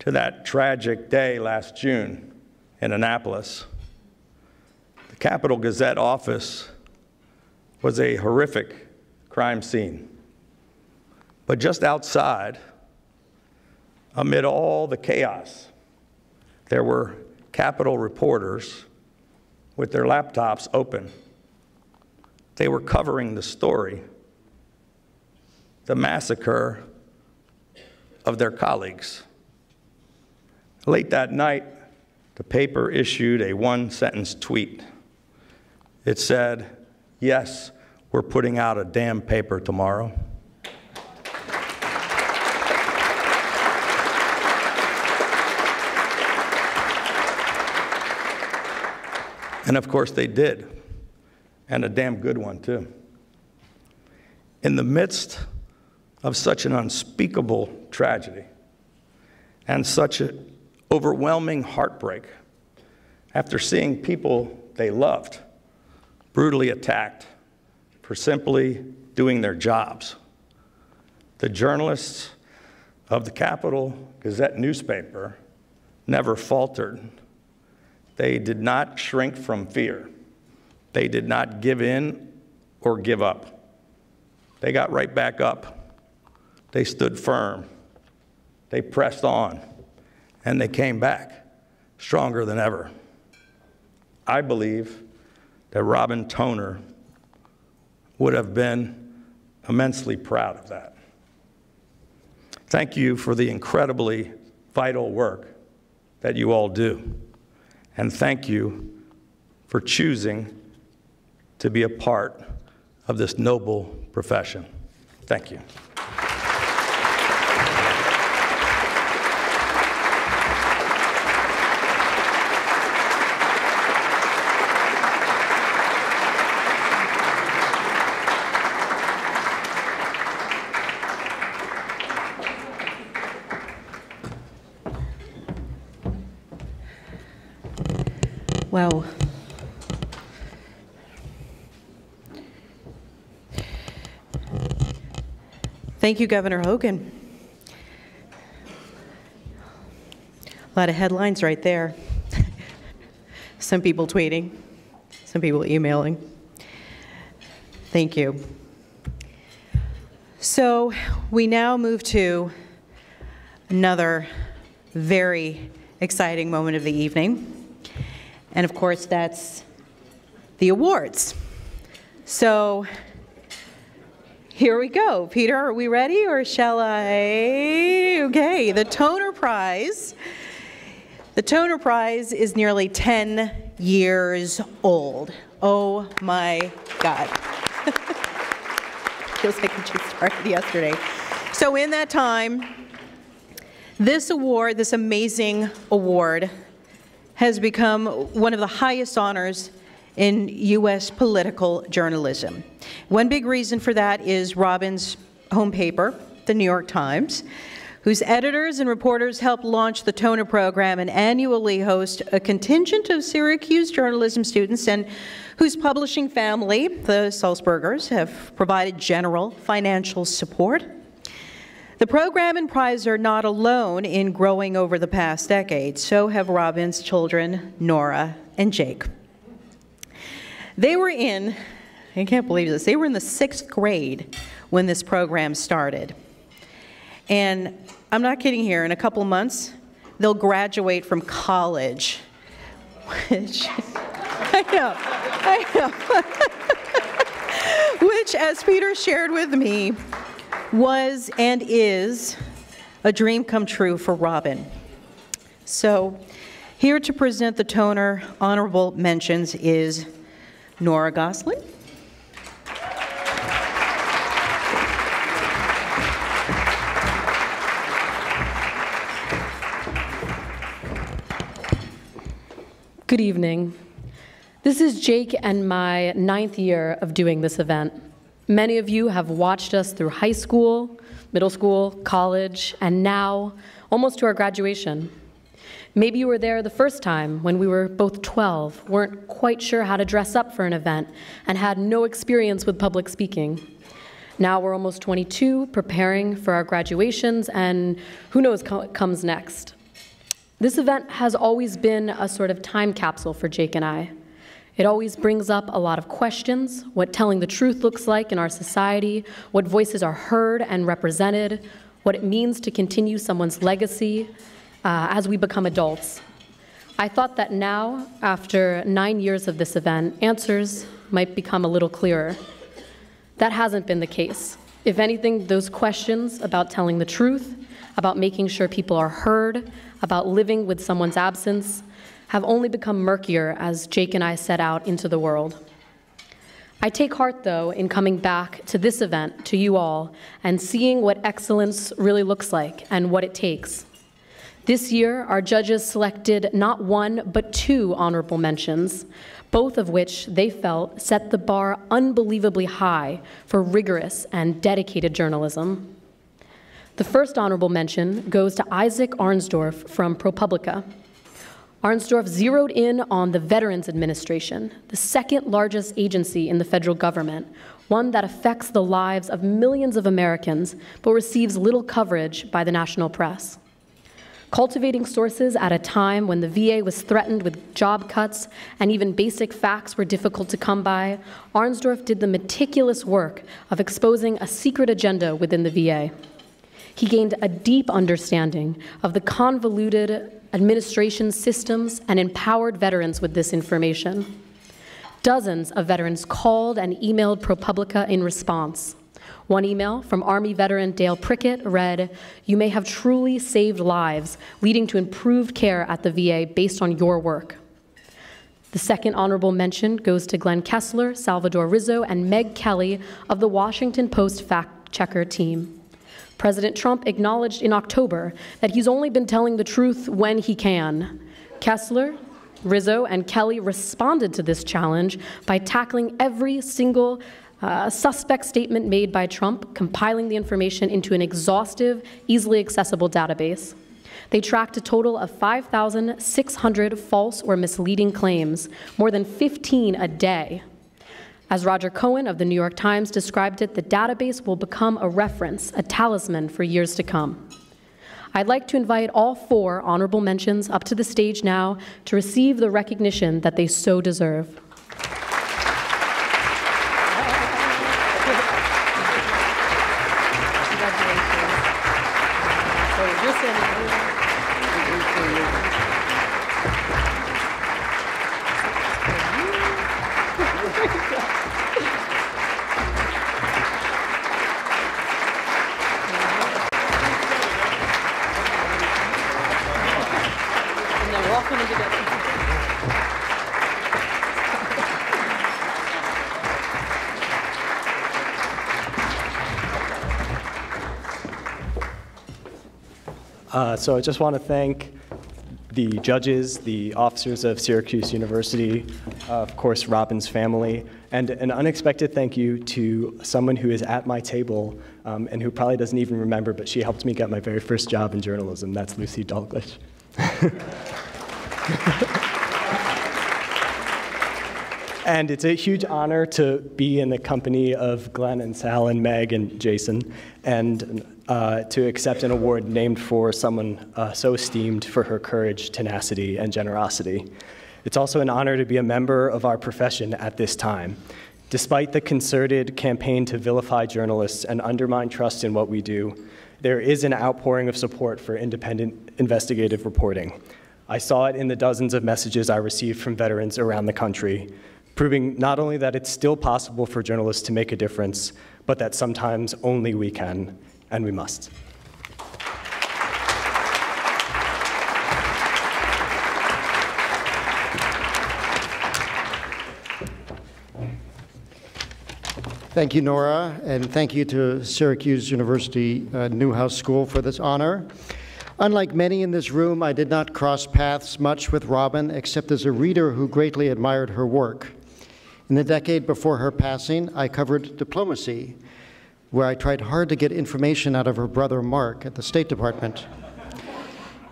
to that tragic day last June in Annapolis, the Capital Gazette office was a horrific crime scene. But just outside, amid all the chaos, there were Capital reporters with their laptops open. They were covering the story, the massacre of their colleagues. Late that night, the paper issued a one sentence tweet. It said, Yes, we're putting out a damn paper tomorrow. And of course, they did, and a damn good one, too. In the midst of such an unspeakable tragedy and such an overwhelming heartbreak after seeing people they loved brutally attacked for simply doing their jobs. The journalists of the Capital Gazette newspaper never faltered. They did not shrink from fear. They did not give in or give up. They got right back up they stood firm, they pressed on, and they came back stronger than ever. I believe that Robin Toner would have been immensely proud of that. Thank you for the incredibly vital work that you all do. And thank you for choosing to be a part of this noble profession. Thank you. Thank you, Governor Hogan. A lot of headlines right there. some people tweeting, some people emailing. Thank you. So we now move to another very exciting moment of the evening. And of course, that's the awards. So here we go. Peter, are we ready or shall I? Okay, the Toner Prize. The Toner Prize is nearly 10 years old. Oh my God. Feels like it just started yesterday. So in that time, this award, this amazing award, has become one of the highest honors in U.S. political journalism. One big reason for that is Robin's home paper, the New York Times, whose editors and reporters helped launch the Toner program and annually host a contingent of Syracuse journalism students and whose publishing family, the Sulzbergers, have provided general financial support. The program and prize are not alone in growing over the past decade. So have Robin's children, Nora and Jake. They were in, I can't believe this, they were in the sixth grade when this program started. And I'm not kidding here, in a couple months, they'll graduate from college, which, I know, I know. which, as Peter shared with me, was and is a dream come true for Robin. So, here to present the Toner honorable mentions is Nora Gosling. Good evening. This is Jake and my ninth year of doing this event. Many of you have watched us through high school, middle school, college, and now almost to our graduation. Maybe you were there the first time when we were both 12, weren't quite sure how to dress up for an event, and had no experience with public speaking. Now we're almost 22, preparing for our graduations, and who knows what comes next. This event has always been a sort of time capsule for Jake and I. It always brings up a lot of questions what telling the truth looks like in our society, what voices are heard and represented, what it means to continue someone's legacy, uh, as we become adults. I thought that now, after nine years of this event, answers might become a little clearer. That hasn't been the case. If anything, those questions about telling the truth, about making sure people are heard, about living with someone's absence, have only become murkier as Jake and I set out into the world. I take heart, though, in coming back to this event, to you all, and seeing what excellence really looks like and what it takes. This year, our judges selected not one, but two honorable mentions, both of which they felt set the bar unbelievably high for rigorous and dedicated journalism. The first honorable mention goes to Isaac Arnsdorf from ProPublica. Arnsdorf zeroed in on the Veterans Administration, the second largest agency in the federal government, one that affects the lives of millions of Americans but receives little coverage by the national press. Cultivating sources at a time when the VA was threatened with job cuts and even basic facts were difficult to come by, Arnsdorf did the meticulous work of exposing a secret agenda within the VA. He gained a deep understanding of the convoluted administration systems and empowered veterans with this information. Dozens of veterans called and emailed ProPublica in response. One email from Army veteran Dale Prickett read, You may have truly saved lives, leading to improved care at the VA based on your work. The second honorable mention goes to Glenn Kessler, Salvador Rizzo, and Meg Kelly of the Washington Post fact checker team. President Trump acknowledged in October that he's only been telling the truth when he can. Kessler, Rizzo, and Kelly responded to this challenge by tackling every single a suspect statement made by Trump, compiling the information into an exhaustive, easily accessible database. They tracked a total of 5,600 false or misleading claims, more than 15 a day. As Roger Cohen of the New York Times described it, the database will become a reference, a talisman for years to come. I'd like to invite all four honorable mentions up to the stage now to receive the recognition that they so deserve. So I just want to thank the judges, the officers of Syracuse University, uh, of course, Robin's family, and an unexpected thank you to someone who is at my table um, and who probably doesn't even remember, but she helped me get my very first job in journalism. That's Lucy Dalglish. and it's a huge honor to be in the company of Glenn and Sal and Meg and Jason, and uh, to accept an award named for someone uh, so esteemed for her courage, tenacity, and generosity. It's also an honor to be a member of our profession at this time. Despite the concerted campaign to vilify journalists and undermine trust in what we do, there is an outpouring of support for independent investigative reporting. I saw it in the dozens of messages I received from veterans around the country, proving not only that it's still possible for journalists to make a difference, but that sometimes only we can and we must. Thank you, Nora, and thank you to Syracuse University uh, Newhouse School for this honor. Unlike many in this room, I did not cross paths much with Robin, except as a reader who greatly admired her work. In the decade before her passing, I covered diplomacy, where I tried hard to get information out of her brother Mark at the State Department.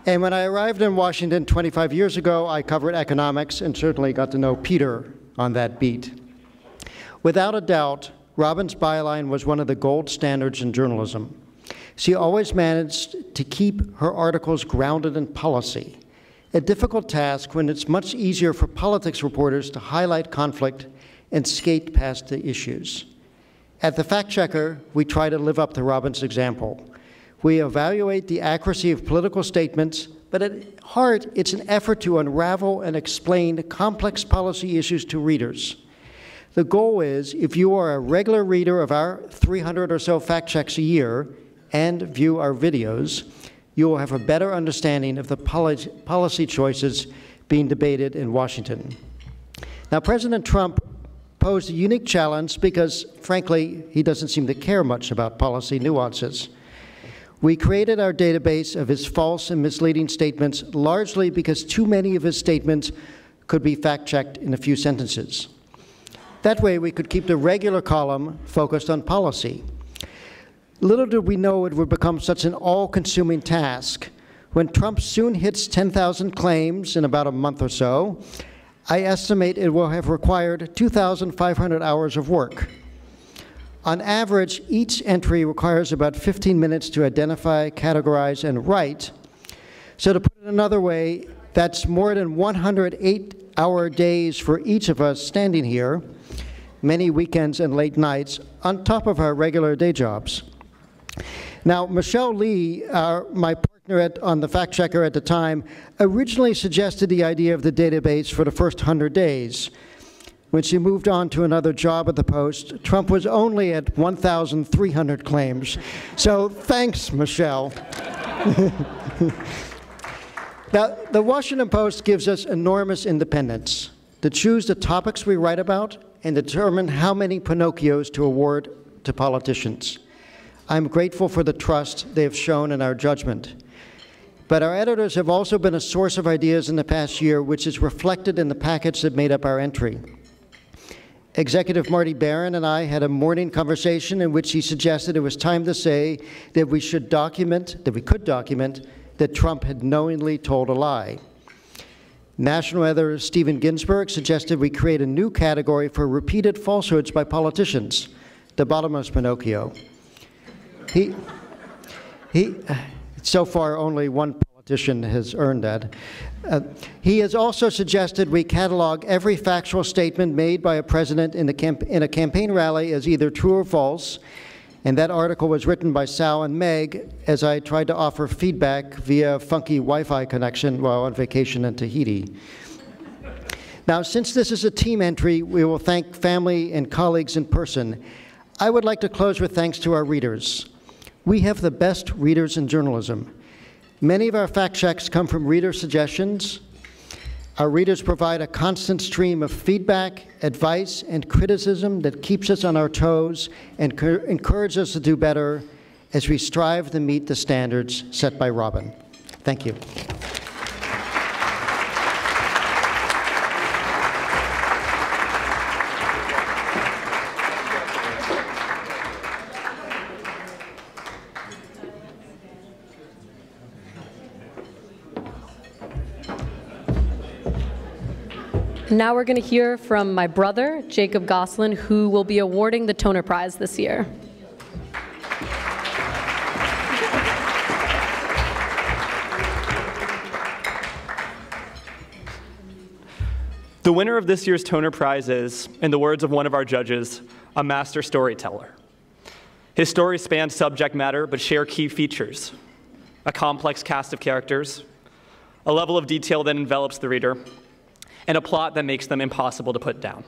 And when I arrived in Washington 25 years ago, I covered economics and certainly got to know Peter on that beat. Without a doubt, Robin's byline was one of the gold standards in journalism. She always managed to keep her articles grounded in policy, a difficult task when it's much easier for politics reporters to highlight conflict and skate past the issues. At the Fact Checker, we try to live up to Robin's example. We evaluate the accuracy of political statements, but at heart, it's an effort to unravel and explain complex policy issues to readers. The goal is if you are a regular reader of our 300 or so fact checks a year and view our videos, you will have a better understanding of the policy choices being debated in Washington. Now, President Trump posed a unique challenge because, frankly, he doesn't seem to care much about policy nuances. We created our database of his false and misleading statements largely because too many of his statements could be fact checked in a few sentences. That way, we could keep the regular column focused on policy. Little did we know it would become such an all-consuming task. When Trump soon hits 10,000 claims in about a month or so, I estimate it will have required 2,500 hours of work. On average, each entry requires about 15 minutes to identify, categorize, and write. So to put it another way, that's more than 108 hour days for each of us standing here, many weekends and late nights, on top of our regular day jobs. Now, Michelle Lee, uh, my on the fact checker at the time, originally suggested the idea of the database for the first 100 days. When she moved on to another job at the Post, Trump was only at 1,300 claims. So thanks, Michelle. now, the Washington Post gives us enormous independence to choose the topics we write about and determine how many Pinocchios to award to politicians. I'm grateful for the trust they have shown in our judgment. But our editors have also been a source of ideas in the past year, which is reflected in the package that made up our entry. Executive Marty Baron and I had a morning conversation in which he suggested it was time to say that we should document, that we could document, that Trump had knowingly told a lie. National editor Steven Ginsberg suggested we create a new category for repeated falsehoods by politicians, the bottomless Pinocchio. He, he, so far only one politician has earned that. Uh, he has also suggested we catalog every factual statement made by a president in a, in a campaign rally as either true or false, and that article was written by Sal and Meg as I tried to offer feedback via funky Wi-Fi connection while on vacation in Tahiti. Now, since this is a team entry, we will thank family and colleagues in person. I would like to close with thanks to our readers. We have the best readers in journalism. Many of our fact checks come from reader suggestions, our readers provide a constant stream of feedback, advice, and criticism that keeps us on our toes and encourages us to do better as we strive to meet the standards set by Robin. Thank you. Now we're going to hear from my brother, Jacob Gosling, who will be awarding the Toner Prize this year. The winner of this year's Toner Prize is, in the words of one of our judges, a master storyteller. His stories span subject matter but share key features a complex cast of characters, a level of detail that envelops the reader, and a plot that makes them impossible to put down.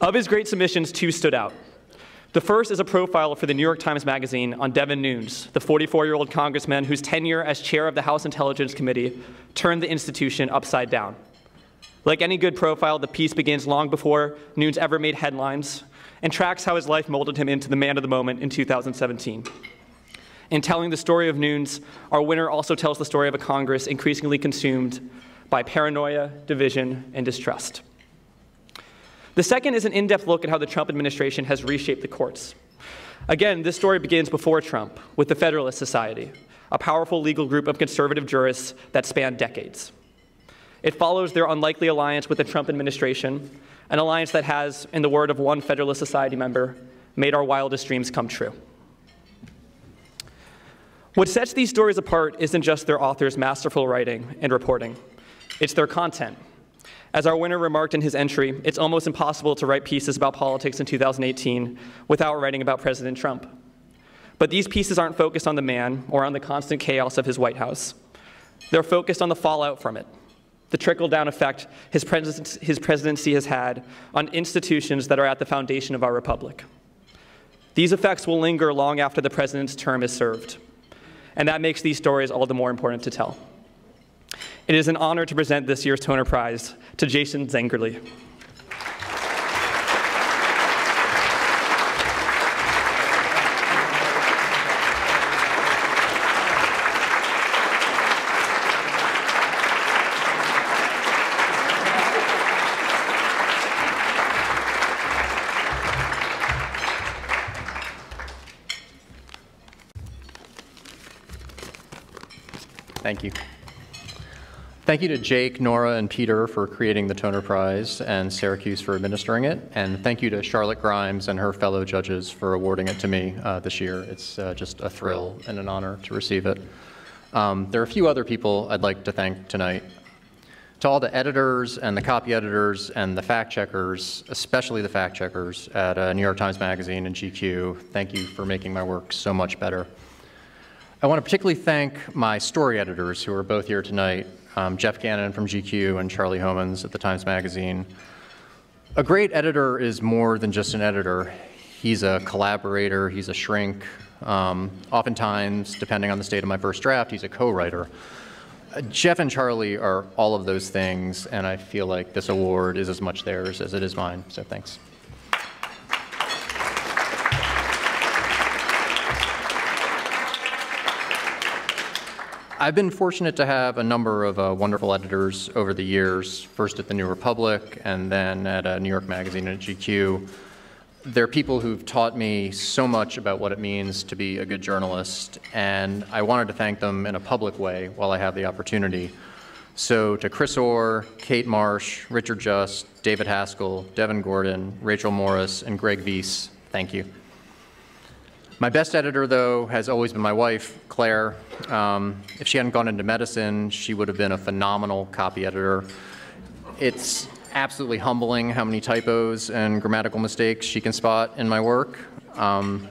Of his great submissions, two stood out. The first is a profile for the New York Times Magazine on Devin Nunes, the 44 year old congressman whose tenure as chair of the House Intelligence Committee turned the institution upside down. Like any good profile, the piece begins long before Nunes ever made headlines and tracks how his life molded him into the man of the moment in 2017. In telling the story of Nunes, our winner also tells the story of a Congress increasingly consumed by paranoia, division, and distrust. The second is an in depth look at how the Trump administration has reshaped the courts. Again, this story begins before Trump with the Federalist Society, a powerful legal group of conservative jurists that spanned decades. It follows their unlikely alliance with the Trump administration, an alliance that has, in the word of one Federalist Society member, made our wildest dreams come true. What sets these stories apart isn't just their authors' masterful writing and reporting, it's their content. As our winner remarked in his entry, it's almost impossible to write pieces about politics in 2018 without writing about President Trump. But these pieces aren't focused on the man or on the constant chaos of his White House. They're focused on the fallout from it, the trickle down effect his, pres- his presidency has had on institutions that are at the foundation of our republic. These effects will linger long after the president's term is served, and that makes these stories all the more important to tell. It is an honor to present this year's Toner Prize to Jason Zengerle. Thank you to Jake, Nora, and Peter for creating the Toner Prize and Syracuse for administering it. And thank you to Charlotte Grimes and her fellow judges for awarding it to me uh, this year. It's uh, just a thrill and an honor to receive it. Um, there are a few other people I'd like to thank tonight. To all the editors and the copy editors and the fact checkers, especially the fact checkers at uh, New York Times Magazine and GQ, thank you for making my work so much better. I want to particularly thank my story editors who are both here tonight, um, Geoff Gagnon from GQ and Charlie Homans at the Times Magazine. A great editor is more than just an editor. He's a collaborator, he's a shrink. Um, oftentimes, depending on the state of my first draft, he's a co-writer. Uh, Jeff and Charlie are all of those things, and I feel like this award is as much theirs as it is mine, so thanks. I've been fortunate to have a number of uh, wonderful editors over the years, first at the New Republic and then at uh, New York Magazine and GQ. They're people who've taught me so much about what it means to be a good journalist, and I wanted to thank them in a public way while I have the opportunity. So to Chris Orr, Kate Marsh, Richard Just, David Haskell, Devin Gordon, Rachel Morris, and Greg Veis, thank you. My best editor, though, has always been my wife, Claire. Um, if she hadn't gone into medicine, she would have been a phenomenal copy editor. It's absolutely humbling how many typos and grammatical mistakes she can spot in my work. Um,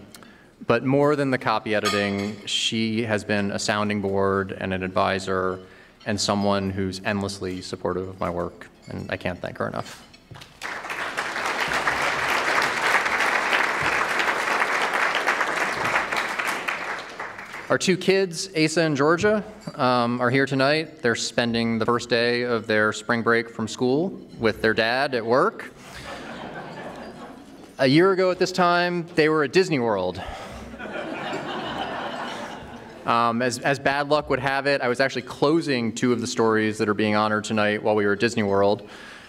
but more than the copy editing, she has been a sounding board and an advisor and someone who's endlessly supportive of my work, and I can't thank her enough. Our two kids, Asa and Georgia, um, are here tonight. They're spending the first day of their spring break from school with their dad at work. A year ago at this time, they were at Disney World. Um, as, as bad luck would have it, I was actually closing two of the stories that are being honored tonight while we were at Disney World,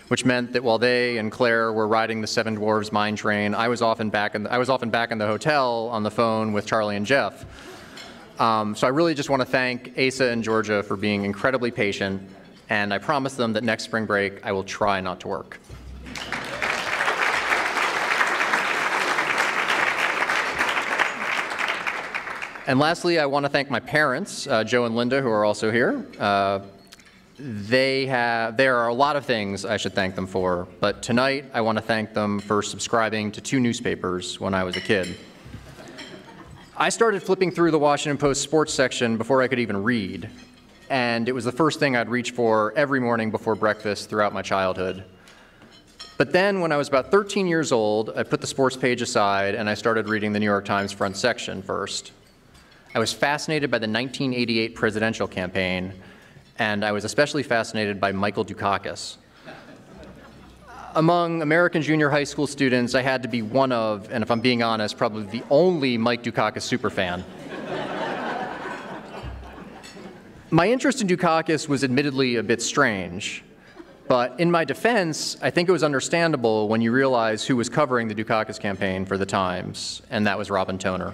which meant that while they and Claire were riding the Seven Dwarfs mine train, I was often back in the, I was often back in the hotel on the phone with Charlie and Geoff. Um, so I really just want to thank Asa and Georgia for being incredibly patient, and I promise them that next spring break I will try not to work. And lastly, I want to thank my parents, uh, Joe and Linda, who are also here. Uh, they have, there are a lot of things I should thank them for, but tonight I want to thank them for subscribing to two newspapers when I was a kid. I started flipping through the Washington Post sports section before I could even read, and it was the first thing I'd reach for every morning before breakfast throughout my childhood. But then, when I was about 13 years old, I put the sports page aside and I started reading the New York Times front section first. I was fascinated by the 1988 presidential campaign, and I was especially fascinated by Michael Dukakis. Among American junior high school students, I had to be one of, and if I'm being honest, probably the only Mike Dukakis superfan. my interest in Dukakis was admittedly a bit strange, but in my defense, I think it was understandable when you realize who was covering the Dukakis campaign for the Times, and that was Robin Toner.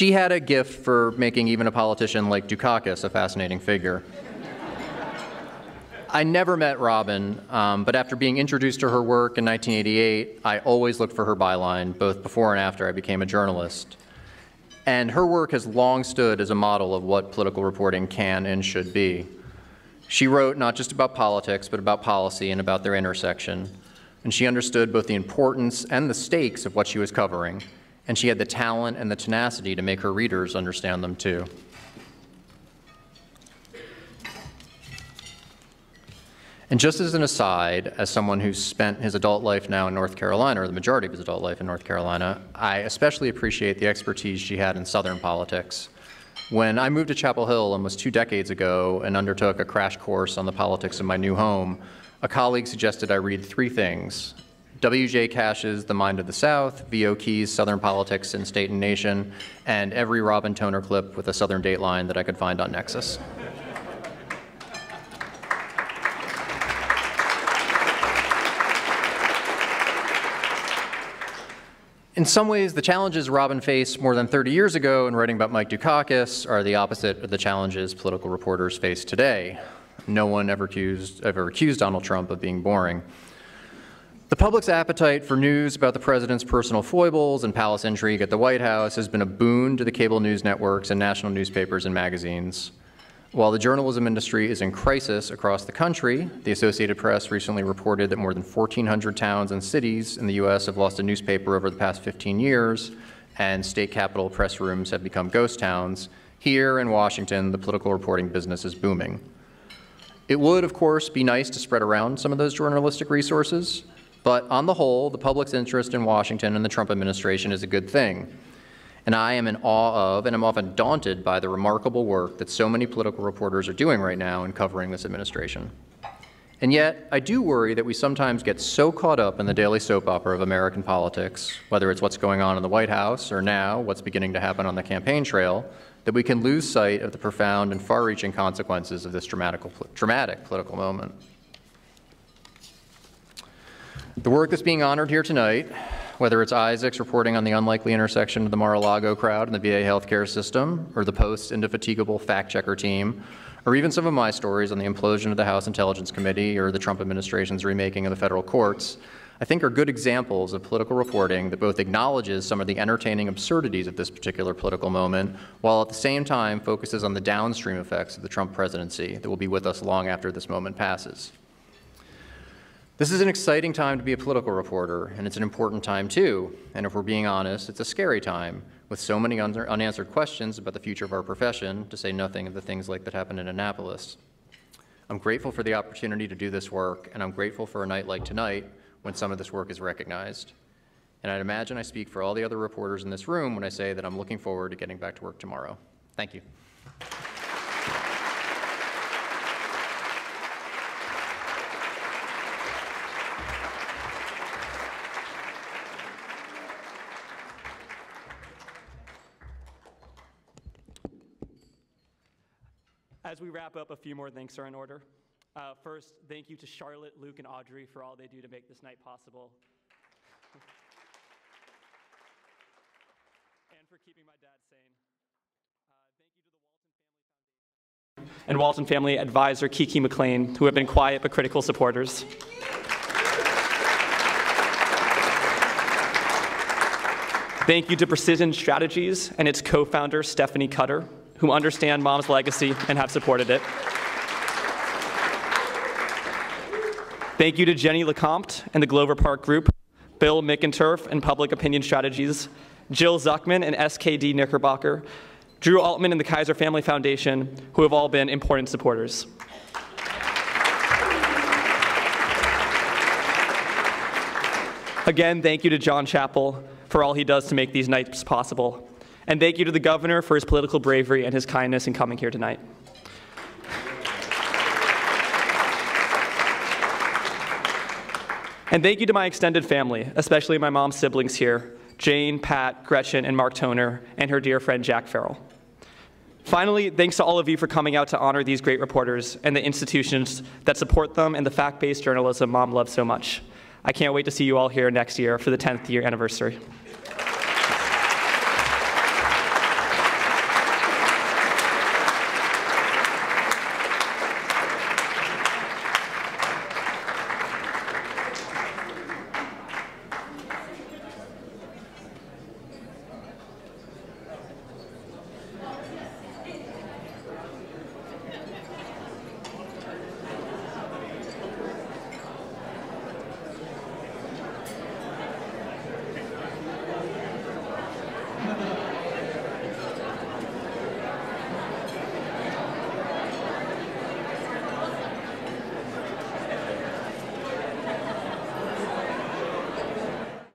She had a gift for making even a politician like Dukakis a fascinating figure. I never met Robin, um, but after being introduced to her work in 1988, I always looked for her byline, both before and after I became a journalist. And her work has long stood as a model of what political reporting can and should be. She wrote not just about politics, but about policy and about their intersection. And she understood both the importance and the stakes of what she was covering and she had the talent and the tenacity to make her readers understand them too. And just as an aside, as someone who's spent his adult life now in North Carolina, or the majority of his adult life in North Carolina, I especially appreciate the expertise she had in Southern politics. When I moved to Chapel Hill almost two decades ago and undertook a crash course on the politics of my new home, a colleague suggested I read three things W.J. Cash's The Mind of the South, V.O. Key's Southern Politics in State and Nation, and every Robin Toner clip with a Southern Dateline that I could find on Nexis. In some ways, the challenges Robin faced more than 30 years ago in writing about Mike Dukakis are the opposite of the challenges political reporters face today. No one ever accused, ever accused Donald Trump of being boring. The public's appetite for news about the president's personal foibles and palace intrigue at the White House has been a boon to the cable news networks and national newspapers and magazines. While the journalism industry is in crisis across the country, the Associated Press recently reported that more than 1,400 towns and cities in the U.S. have lost a newspaper over the past 15 years, and state capitol press rooms have become ghost towns. Here in Washington, the political reporting business is booming. It would, of course, be nice to spread around some of those journalistic resources, but on the whole, the public's interest in Washington and the Trump administration is a good thing. And I am in awe of and I'm often daunted by the remarkable work that so many political reporters are doing right now in covering this administration. And yet, I do worry that we sometimes get so caught up in the daily soap opera of American politics, whether it's what's going on in the White House or now what's beginning to happen on the campaign trail, that we can lose sight of the profound and far reaching consequences of this dramatic, dramatic political moment. The work that's being honored here tonight, whether it's Isaac's reporting on the unlikely intersection of the Mar-a-Lago crowd and the VA healthcare system, or the Post's indefatigable fact-checker team, or even some of my stories on the implosion of the House Intelligence Committee or the Trump administration's remaking of the federal courts, I think are good examples of political reporting that both acknowledges some of the entertaining absurdities of this particular political moment, while at the same time focuses on the downstream effects of the Trump presidency that will be with us long after this moment passes. This is an exciting time to be a political reporter, and it's an important time too. And if we're being honest, it's a scary time with so many un unanswered questions about the future of our profession, to say nothing of the things like that happened in Annapolis. I'm grateful for the opportunity to do this work, and I'm grateful for a night like tonight when some of this work is recognized. And I'd imagine I speak for all the other reporters in this room when I say that I'm looking forward to getting back to work tomorrow. Thank you. Wrap up, a few more thanks are in order. Uh, first, thank you to Charlotte, Luke, and Audrey for all they do to make this night possible. And for keeping my dad sane. Uh, thank you to the Walton Family Foundation and Walton Family Advisor Kiki McLean, who have been quiet but critical supporters. Thank you to Precision Strategies and its co founder, Stephanie Cutter, who understand mom's legacy and have supported it. Thank you to Jenny LeCompte and the Glover Park Group, Bill McInturff and Public Opinion Strategies, Jill Zuckman and SKD Knickerbocker, Drew Altman and the Kaiser Family Foundation, who have all been important supporters. Again, thank you to John Chappell for all he does to make these nights possible. And thank you to the governor for his political bravery and his kindness in coming here tonight. And thank you to my extended family, especially my mom's siblings here Jane, Pat, Gretchen, and Mark Toner, and her dear friend Jack Farrell. Finally, thanks to all of you for coming out to honor these great reporters and the institutions that support them and the fact based journalism mom loves so much. I can't wait to see you all here next year for the 10th year anniversary.